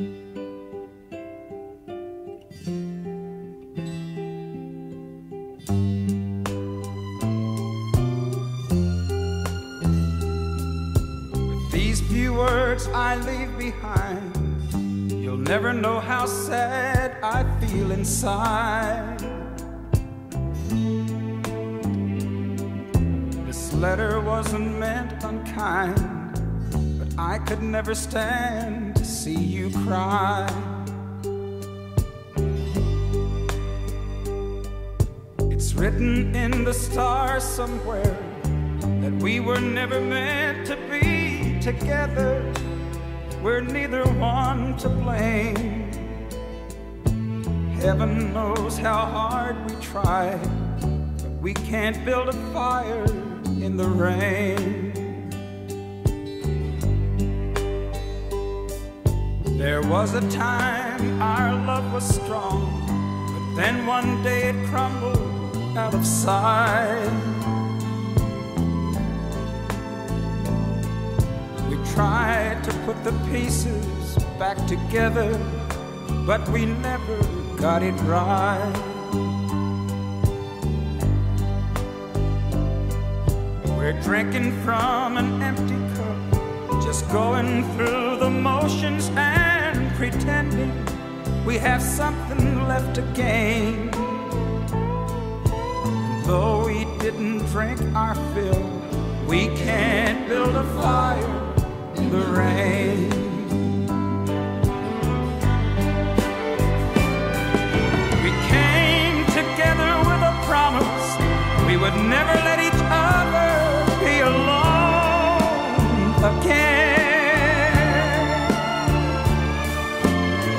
With these few words I leave behind, you'll never know how sad I feel inside. This letter wasn't meant unkind, I could never stand to see you cry. It's written in the stars somewhere that we were never meant to be together. We're neither one to blame. Heaven knows how hard we try, but we can't build a fire in the rain. There was a time our love was strong, but then one day it crumbled out of sight. We tried to put the pieces back together, but we never got it right. We're drinking from an empty cup, just going through the we have something left to gain. Though we didn't drink our fill, we can't build a fire in the rain. We came together with a promise we would never let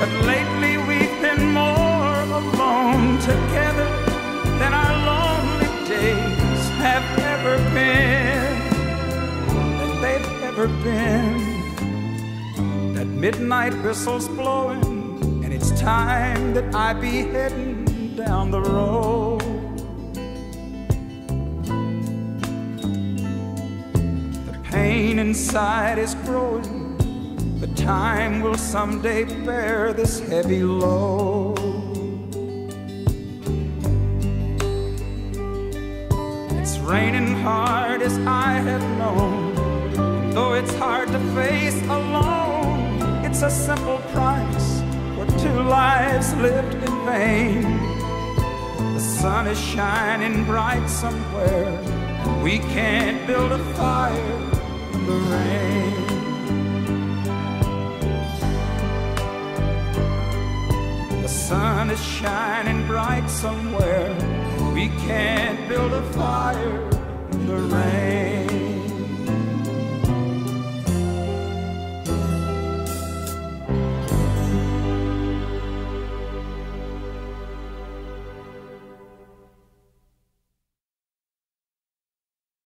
But lately we've been more alone together than our lonely days have ever been. Than they've ever been. That midnight whistle's blowing, and it's time that I be heading down the road. The pain inside is growing. The time will someday bear this heavy load. It's raining hard as I have known. Though it's hard to face alone, it's a simple price for two lives lived in vain. The sun is shining bright somewhere, we can't build a fire in the rain. Is shining bright somewhere. We can't build a fire in the rain.